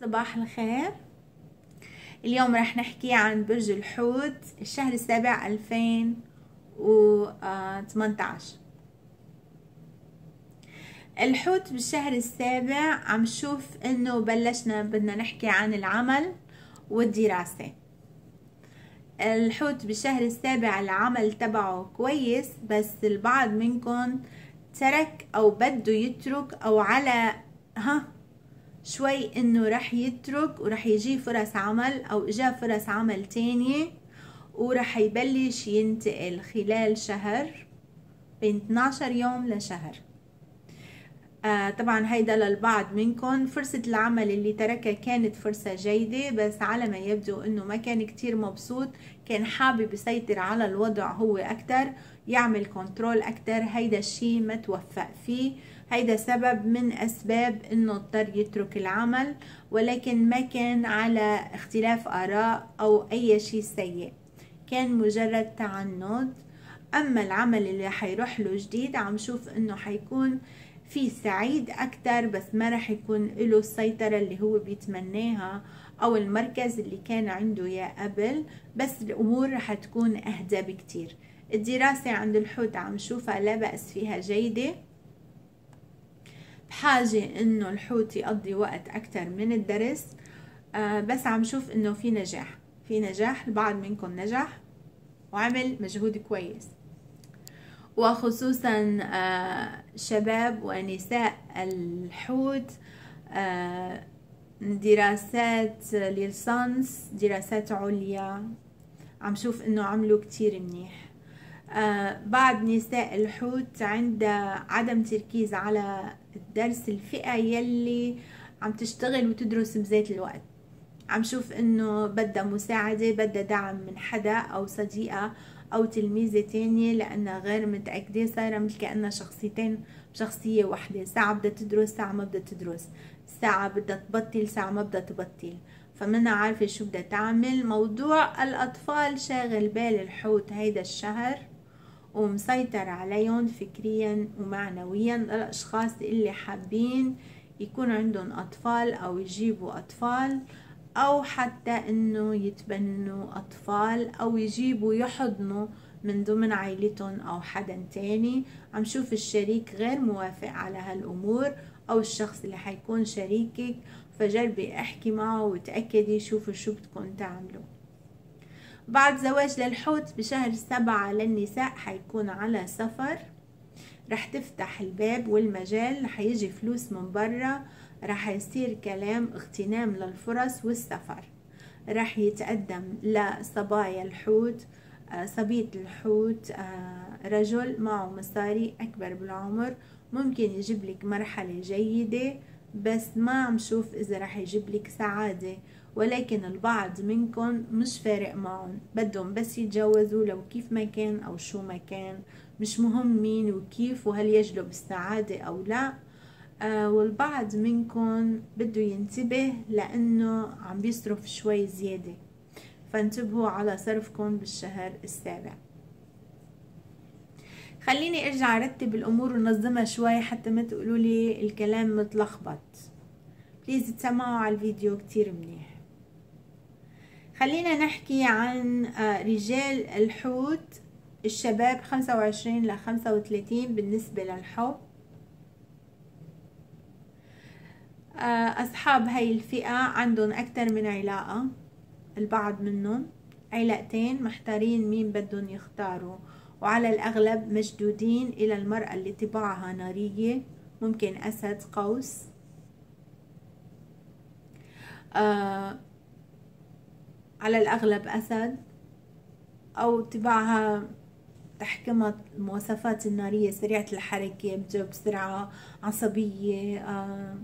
صباح الخير. اليوم رح نحكي عن برج الحوت الشهر السابع 2018 الحوت بالشهر السابع عم شوف إنه بلشنا بدنا نحكي عن العمل والدراسة. الحوت بالشهر السابع العمل تبعه كويس بس البعض منكم ترك أو بده يترك أو على ها؟ شوي إنه رح يترك ورح يجي فرص عمل أو إجا فرص عمل تانية ورح يبلش ينتقل خلال شهر بين 12 يوم لشهر. آه طبعا هيدا للبعض منكم فرصة العمل اللي تركها كانت فرصة جيدة بس على ما يبدو إنه ما كان كتير مبسوط. كان حابب يسيطر على الوضع هو أكتر يعمل كنترول أكتر. هيدا الشي ما توفق فيه. هيدا سبب من أسباب إنه اضطر يترك العمل ولكن ما كان على اختلاف آراء أو أي شيء سيء. كان مجرد تعنت. أما العمل اللي حيروح له جديد عم شوف إنه حيكون في سعيد أكتر بس ما رح يكون له السيطرة اللي هو بيتمناها أو المركز اللي كان عنده يا قبل بس الأمور رح تكون أهدى بكتير. الدراسة عند الحوت عم شوفها لا بأس فيها جيدة. بحاجة إنه الحوت يقضي وقت أكتر من الدرس آه بس عم شوف إنه في نجاح. في نجاح البعض منكم نجح وعمل مجهود كويس. وخصوصا آه شباب ونساء الحوت آه دراسات للصنص دراسات عليا. عم شوف إنه عملوا كتير منيح. آه بعض نساء الحوت عندها عدم تركيز على الدرس الفئة يلي عم تشتغل وتدرس بذات الوقت. عم شوف إنه بدها مساعدة بدها دعم من حدا أو صديقة أو تلميذة تانية لانها غير متأكدة صايرة مثل كأنها شخصيتين بشخصية واحدة. ساعة بدها تدرس ساعة ما بدها تدرس. ساعة بدها تبطل ساعة ما بدها تبطل. فمنا عارفة شو بدها تعمل. موضوع الأطفال شاغل بال الحوت هيدا الشهر ومسيطر عليهم فكريا ومعنويا. للأشخاص اللي حابين يكون عندهم أطفال أو يجيبوا أطفال أو حتى إنه يتبنوا أطفال أو يجيبوا يحضنوا من ضمن عائلتهم أو حدا تاني. عم شوف الشريك غير موافق على هالأمور أو الشخص اللي حيكون شريكك فجربي أحكي معه وتأكدي شوفوا شو بدكم تعملوا. بعد زواج للحوت بشهر سبعة للنساء حيكون على سفر. رح تفتح الباب والمجال رح يجي فلوس من برا. رح يصير كلام اغتنام للفرص والسفر. رح يتقدم لصبايا الحوت صبية الحوت رجل معه مصاري أكبر بالعمر. ممكن يجيب لك مرحلة جيدة بس ما عم شوف إذا رح يجيب لك سعادة. ولكن البعض منكم مش فارق معهم بدهم بس يتجوزوا لو كيف ما كان أو شو ما كان. مش مهم مين وكيف وهل يجلب السعادة أو لا. آه والبعض منكم بده ينتبه لأنه عم بيصرف شوي زيادة. فانتبهوا على صرفكم بالشهر السابع. خليني أرجع أرتب الأمور ونظمها شوي حتى ما تقولوا لي الكلام متلخبط. بليز تسمعوا على الفيديو كتير منيح. خلينا نحكي عن رجال الحوت الشباب خمسة وعشرين لخمسة وثلاثين بالنسبة للحب. أصحاب هاي الفئة عندهم أكتر من علاقة البعض منهم علاقتين محتارين مين بدهم يختاروا وعلى الأغلب مشدودين إلى المرأة اللي طباعها نارية ممكن أسد قوس. آه على الأغلب أسد أو طباعها تحكمها المواصفات النارية سريعة الحركة بتجاوب بسرعة عصبية آه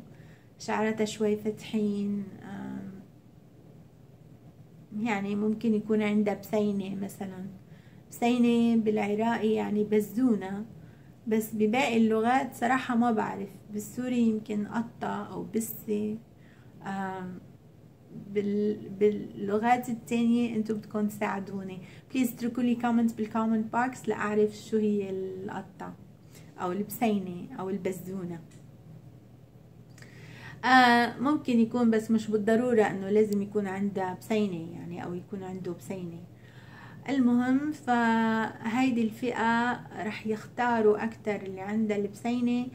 شعرتها شوي فتحين يعني ممكن يكون عندها بسينة مثلا. بسينة بالعراقي يعني بزونة بس بباقي اللغات صراحة ما بعرف. بالسوري يمكن قطة أو بسة. بال... باللغات التانية انتو بدكم تساعدوني. please اتركوا لي comment بال comment box لأعرف شو هي القطة أو البسينة أو البزونة. آه ممكن يكون بس مش بالضرورة إنه لازم يكون عندها بسينة يعني أو يكون عنده بسينة. المهم فهيدي الفئة رح يختاروا أكتر اللي عندها البسينة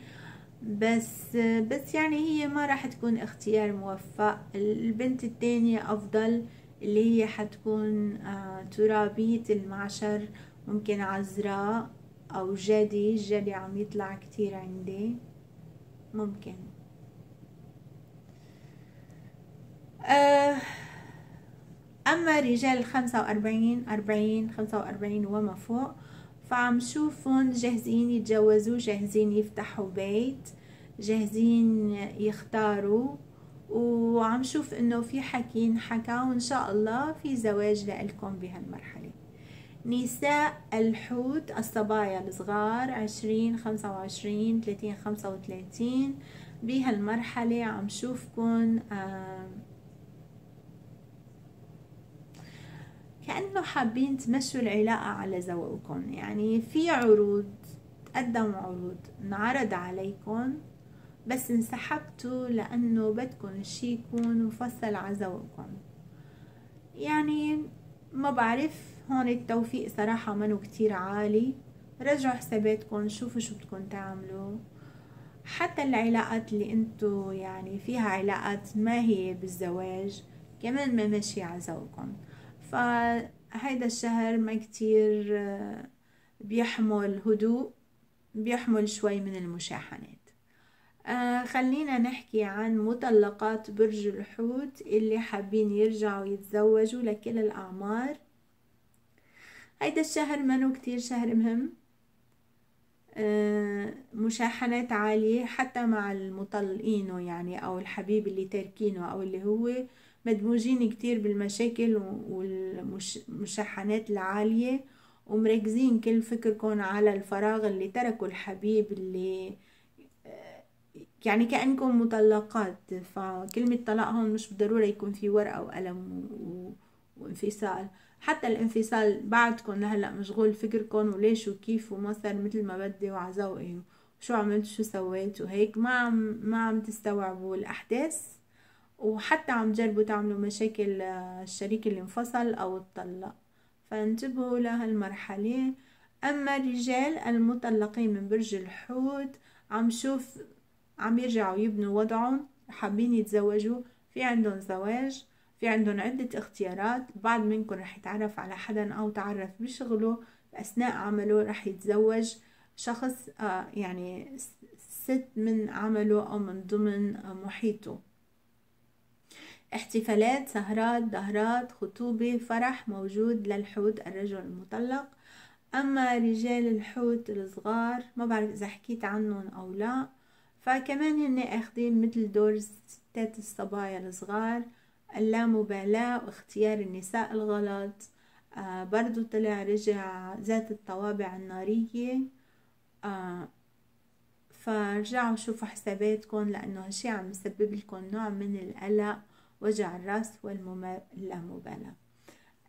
بس بس يعني هي ما راح تكون اختيار موفق. البنت التانية أفضل اللي هي حتكون آه ترابية المعشر ممكن عذراء أو جدي جدي عم يطلع كتير عندي. ممكن آه أما رجال خمسة وأربعين أربعين خمسة وأربعين وما فوق فعم شوفهم جاهزين يتجوزوا جاهزين يفتحوا بيت جاهزين يختاروا وعم شوف إنه في حكي حكى وإن شاء الله في زواج لإلكم بهالمرحلة. نساء الحوت الصبايا الصغار عشرين خمسة وعشرين ثلاثين خمسة وثلاثين بهالمرحلة عم شوفكن آه كأنه حابين تمشوا العلاقة على ذوقكم. يعني في عروض تقدم عروض انعرض عليكم بس انسحبتوا لأنه بدكم الشي يكون مفصل على ذوقكم. يعني ما بعرف هون التوفيق صراحة منو كتير عالي. رجعوا حساباتكم شوفوا شو بدكم تعملوا. حتى العلاقات اللي انتو يعني فيها علاقات ما هي بالزواج كمان ما ماشي على ذوقكم. فهيدا الشهر ما كتير آه، بيحمل هدوء بيحمل شوي من المشاحنات. آه خلينا نحكي عن مطلقات برج الحوت اللي حابين يرجعوا يتزوجوا لكل الأعمار. هيدا الشهر منو كتير شهر مهم؟ آه مشاحنات عالية حتى مع المطلقينه يعني أو الحبيب اللي تاركينه أو اللي هو مدموجين كتير بالمشاكل والمشاحنات العالية ومركزين كل فكركم على الفراغ اللي تركوا الحبيب اللي يعني كأنكم مطلقات. فكلمة طلاق هون مش بالضرورة يكون في ورقة وقلم وانفصال. حتى الانفصال بعدكم لهلا مشغول فكركم وليش وكيف وما صار مثل ما بدي وعذوقي وشو عملت؟ شو سويت؟ وهيك ما عم ما عم تستوعبوا الأحداث. وحتى عم تجربوا تعملوا مشاكل آه، الشريك اللي انفصل أو اتطلق فانتبهوا لهالمرحلة. أما الرجال المطلقين من برج الحوت عم شوف عم يرجعوا يبنوا وضعهم. حابين يتزوجوا. في عندهم زواج. في عندهم عدة اختيارات. بعض منكم رح يتعرف على حدا أو تعرف بشغله. أثناء عمله رح يتزوج. شخص آه، يعني ست من عمله أو من ضمن محيطه. احتفالات سهرات دهرات خطوبة فرح موجود للحوت الرجل المطلق. أما رجال الحوت الصغار ما بعرف إذا حكيت عنهم أو لا. فكمان هن أخذين مثل دور ستات الصبايا الصغار اللامبالاة واختيار النساء الغلط. آه برضو طلع رجع ذات الطوابع النارية. آه فرجعوا شوفوا حساباتكم لأنه هالشي عم يسبب لكم نوع من القلق. وجع الرأس واللامبالاة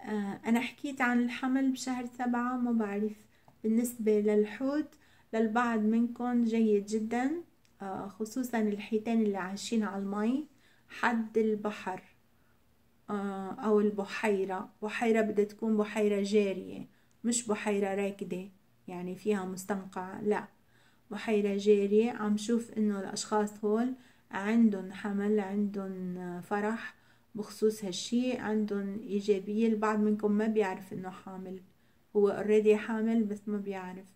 آه أنا حكيت عن الحمل بشهر سبعة ما بعرف. بالنسبة للحوت للبعض منكم جيد جدا آه خصوصا الحيتان اللي عايشين على المي. حد البحر آه أو البحيرة. بحيرة بدها تكون بحيرة جارية مش بحيرة راكدة يعني فيها مستنقع لا. بحيرة جارية. عم شوف إنه الأشخاص هول عندهم حمل عندهم فرح بخصوص هالشي. عندهم إيجابية البعض منكم ما بيعرف إنه حامل. هو اوريدي حامل بس ما بيعرف.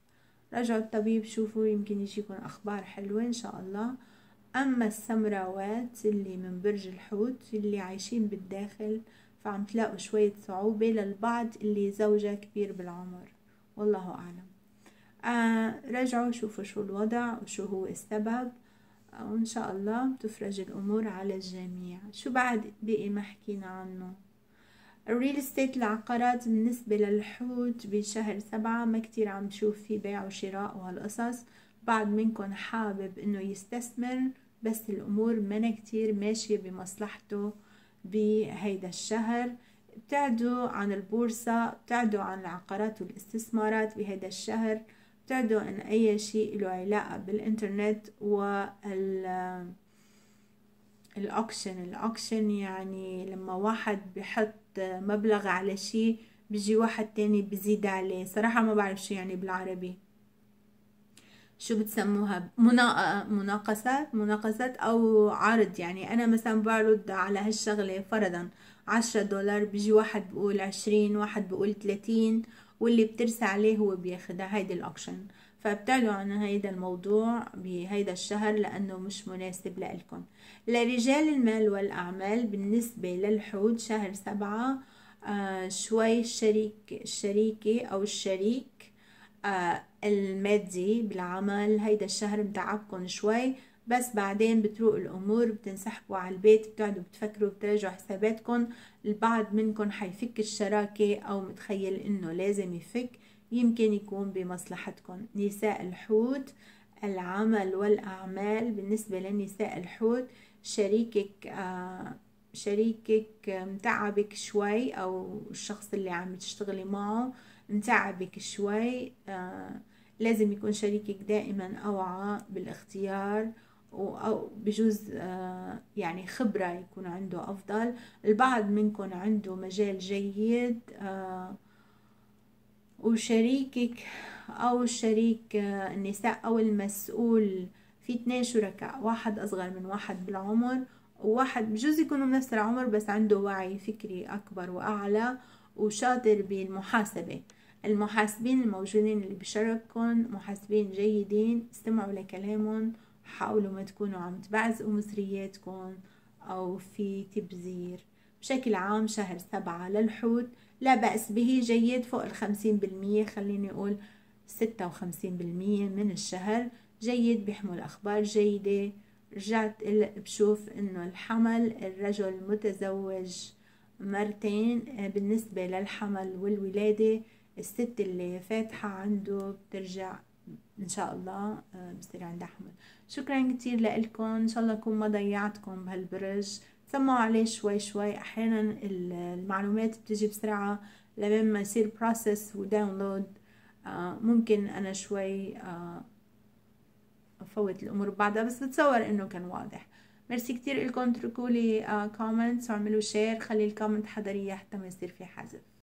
رجعوا الطبيب شوفوا يمكن يجيكم أخبار حلوة إن شاء الله. أما السمراوات اللي من برج الحوت اللي عايشين بالداخل فعم تلاقوا شوية صعوبة للبعض اللي زوجة كبير بالعمر. والله أعلم. آه رجعوا شوفوا شو الوضع وشو هو السبب. وإن شاء الله تفرج الأمور على الجميع. شو بعد بقي ما حكينا عنه؟ الريل استيت العقارات بالنسبة للحوت بشهر سبعة ما كتير عم تشوف في بيع وشراء وهالقصص. بعض منكم حابب إنه يستثمر بس الأمور منا كتير ماشية بمصلحته بهيدا الشهر. ابتعدوا عن البورصة ابتعدوا عن العقارات والاستثمارات بهيدا الشهر. ابتعدوا عن أي شيء له علاقة بالإنترنت وال ال auction. ال auction يعني لما واحد بحط مبلغ على شيء بيجي واحد تاني بزيد عليه. صراحة ما بعرف شو يعني بالعربي. شو بتسموها؟ منا... مناقصات؟ مناقصات أو عرض. يعني أنا مثلا بعرض على هالشغلة فرضا عشرة دولار بيجي واحد بقول عشرين واحد بقول تلاتين. واللي بترسى عليه هو بياخدها. هيدي ال auction فابتعدوا عن هيدا الموضوع بهيدا الشهر لأنه مش مناسب لإلكم. لرجال المال والأعمال بالنسبة للحوت شهر سبعة آه شوي الشريك الشريكة أو الشريك آه المادي بالعمل هيدا الشهر متعبكم شوي. بس بعدين بتروق الأمور بتنسحبوا على البيت بتقعدوا بتفكروا بتراجعوا حساباتكم البعض منكم حيفك الشراكة أو متخيل إنه لازم يفك. يمكن يكون بمصلحتكم نساء الحوت العمل والأعمال بالنسبة لنساء الحوت شريكك آه شريكك متعبك شوي أو الشخص اللي عم تشتغلي معه متعبك شوي آه لازم يكون شريكك دائما أوعى بالإختيار. أو بجوز آه يعني خبرة يكون عنده أفضل. البعض منكم عنده مجال جيد آه وشريكك أو الشريك النساء أو المسؤول في اثنين شركاء واحد أصغر من واحد بالعمر وواحد بجوز يكونوا بنفس العمر بس عنده وعي فكري أكبر وأعلى وشاطر بالمحاسبة. المحاسبين الموجودين اللي بشرككم محاسبين جيدين استمعوا لكلامهم حاولوا ما تكونوا عم تبعزقوا مصرياتكم أو في تبذير. بشكل عام شهر سبعة للحوت لا بأس به جيد فوق الخمسين بالمية خليني أقول ستة وخمسين بالمية من الشهر. جيد بيحمل أخبار جيدة. رجعت بشوف إنه الحمل الرجل متزوج مرتين. آه، بالنسبة للحمل والولادة الست اللي فاتحة عنده بترجع إن شاء الله آه، بصير عندها حمل شكرا كتير لكم إن شاء الله أكون ما ضيعتكم بهالبرج. سمعوا عليه شوي شوي. أحيانا المعلومات بتجي بسرعة. لما يصير process و download آه، ممكن أنا شوي آه، أفوت الأمور بعدها بس بتصور إنه كان واضح. ميرسي كتير لكم اتركوا لي comments واعملوا share خلي ال comment حضارية حتى ما يصير في حذف.